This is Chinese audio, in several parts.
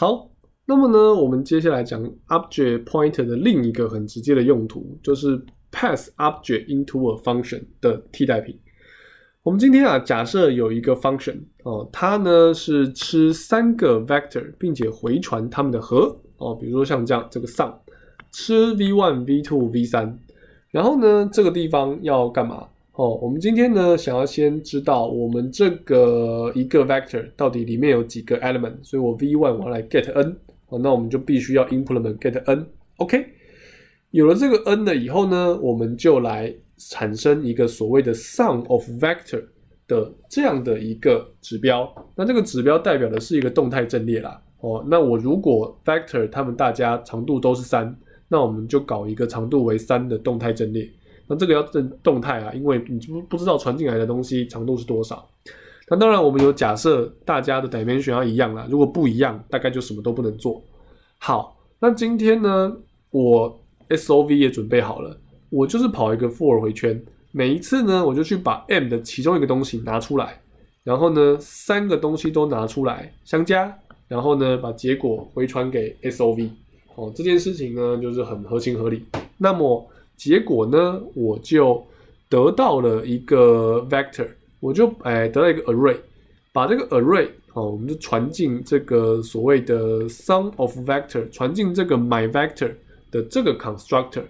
好，那么呢，我们接下来讲 object pointer 的另一个很直接的用途，就是 pass object into a function 的替代品。我们今天啊，假设有一个 function 哦，它呢是吃三个 vector，并且回传它们的和哦，比如说像这样这个 sum 吃 v one v two v 三，然后呢这个地方要干嘛？哦，我们今天呢想要先知道我们这个一个 vector 到底里面有几个 element，所以我 v one 我要来 get n 哦，那我们就必须要 implement get n，OK，有了这个 n 了以后呢，我们就来产生一个所谓的 sum of vector 的这样的一个指标，那这个指标代表的是一个动态阵列啦，哦，那我如果 vector 它们大家长度都是三，那我们就搞一个长度为三的动态阵列。那这个要正动态啊，因为你不不知道传进来的东西长度是多少。那当然，我们有假设大家的 dimension 要一样啦，如果不一样，大概就什么都不能做。好，那今天呢，我 SOV 也准备好了，我就是跑一个 for 回圈，每一次呢，我就去把 m 的其中一个东西拿出来，然后呢，三个东西都拿出来相加，然后呢，把结果回传给 SOV。哦，这件事情呢，就是很合情合理。那么结果呢，我就得到了一个 vector，我就哎得到一个 array，把这个 array 哦，我们就传进这个所谓的 sum of vector，传进这个 my vector 的这个 constructor。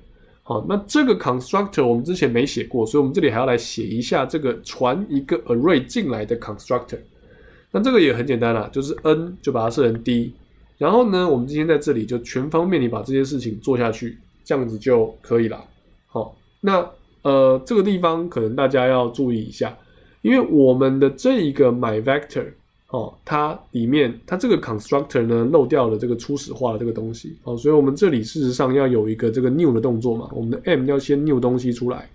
好，那这个 constructor 我们之前没写过，所以我们这里还要来写一下这个传一个 array 进来的 constructor。那这个也很简单啦，就是 n 就把它设成 d，然后呢，我们今天在这里就全方面你把这些事情做下去，这样子就可以了。那呃，这个地方可能大家要注意一下，因为我们的这一个 my vector 哦，它里面它这个 constructor 呢漏掉了这个初始化的这个东西，哦，所以我们这里事实上要有一个这个 new 的动作嘛，我们的 m 要先 new 东西出来，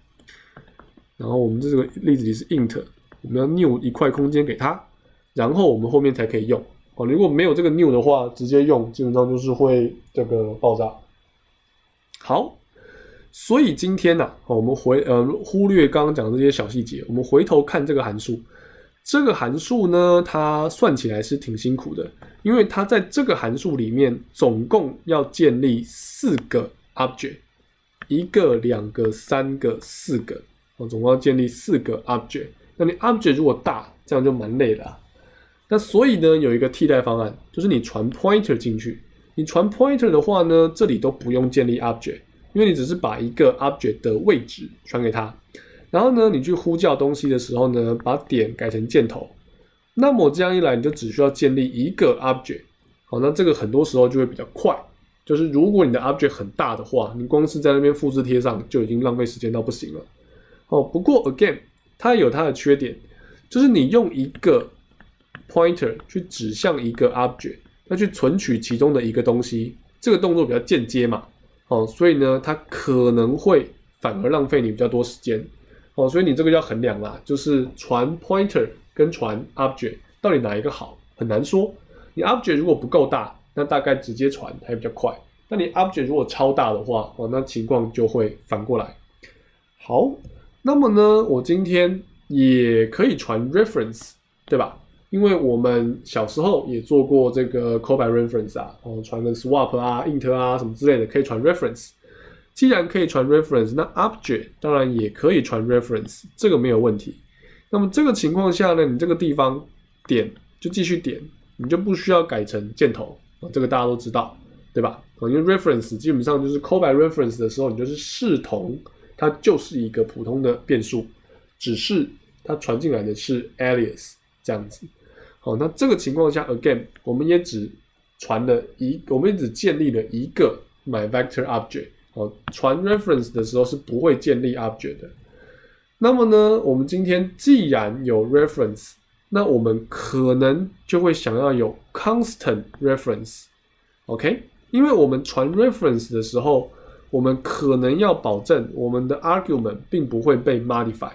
然后我们这个例子里是 int，我们要 new 一块空间给它，然后我们后面才可以用，哦，如果没有这个 new 的话，直接用基本上就是会这个爆炸。好。所以今天呢，我们回呃忽略刚刚讲的这些小细节，我们回头看这个函数。这个函数呢，它算起来是挺辛苦的，因为它在这个函数里面总共要建立四个 object，一个、两个、三个、四个，哦，总共要建立四个 object。那你 object 如果大，这样就蛮累的。那所以呢，有一个替代方案，就是你传 pointer 进去。你传 pointer 的话呢，这里都不用建立 object。因为你只是把一个 object 的位置传给他，然后呢，你去呼叫东西的时候呢，把点改成箭头，那么这样一来，你就只需要建立一个 object。好，那这个很多时候就会比较快。就是如果你的 object 很大的话，你光是在那边复制贴上就已经浪费时间到不行了。哦，不过 again，它有它的缺点，就是你用一个 pointer 去指向一个 object，那去存取其中的一个东西，这个动作比较间接嘛。哦，所以呢，它可能会反而浪费你比较多时间。哦，所以你这个要衡量啦，就是传 pointer 跟传 object 到底哪一个好，很难说。你 object 如果不够大，那大概直接传还比较快。那你 object 如果超大的话，哦，那情况就会反过来。好，那么呢，我今天也可以传 reference，对吧？因为我们小时候也做过这个 call by reference 啊，哦，传个 swap 啊、int 啊什么之类的，可以传 reference。既然可以传 reference，那 object 当然也可以传 reference，这个没有问题。那么这个情况下呢，你这个地方点就继续点，你就不需要改成箭头啊，这个大家都知道，对吧？因为 reference 基本上就是 call by reference 的时候，你就是视同它就是一个普通的变数，只是它传进来的是 alias。这样子，好，那这个情况下，again，我们也只传了一，我们也只建立了一个 my vector object，好，传 reference 的时候是不会建立 object 的。那么呢，我们今天既然有 reference，那我们可能就会想要有 constant reference，OK？因为我们传 reference 的时候，我们可能要保证我们的 argument 并不会被 modify。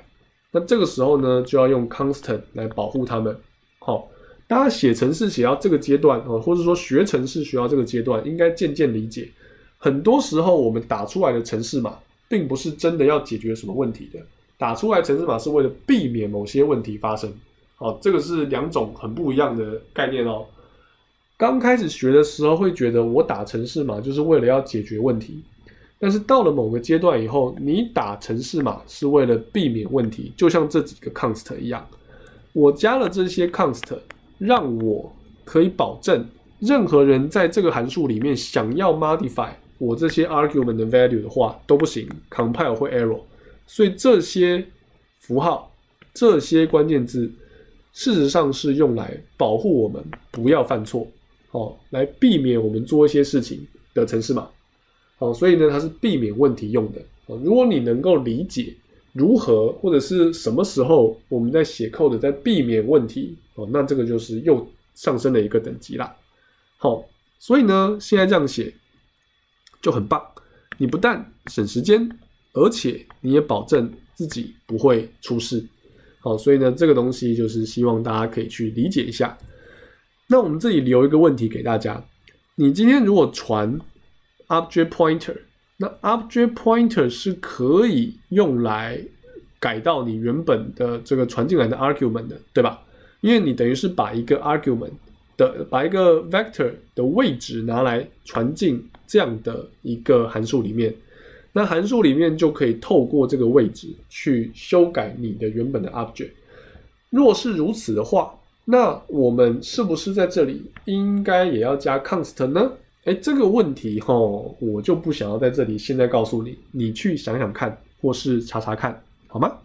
那这个时候呢，就要用 constant 来保护它们。好，大家写程式写到这个阶段哦，或者说学程式学到这个阶段，应该渐渐理解，很多时候我们打出来的程式码，并不是真的要解决什么问题的，打出来程式码是为了避免某些问题发生。好，这个是两种很不一样的概念哦。刚开始学的时候会觉得我打程式码就是为了要解决问题，但是到了某个阶段以后，你打程式码是为了避免问题，就像这几个 const 一样，我加了这些 const，让我可以保证任何人在这个函数里面想要 modify 我这些 argument 的 value 的话都不行，compile 会 error，所以这些符号、这些关键字，事实上是用来保护我们不要犯错。哦，来避免我们做一些事情的程式码，哦，所以呢，它是避免问题用的。哦，如果你能够理解如何或者是什么时候我们在写 code 在避免问题，哦，那这个就是又上升了一个等级啦。好，所以呢，现在这样写就很棒。你不但省时间，而且你也保证自己不会出事。好，所以呢，这个东西就是希望大家可以去理解一下。那我们这里留一个问题给大家：你今天如果传 object pointer，那 object pointer 是可以用来改到你原本的这个传进来的 argument 的，对吧？因为你等于是把一个 argument 的，把一个 vector 的位置拿来传进这样的一个函数里面，那函数里面就可以透过这个位置去修改你的原本的 object。若是如此的话，那我们是不是在这里应该也要加 const 呢？哎，这个问题哈，我就不想要在这里现在告诉你，你去想想看，或是查查看，好吗？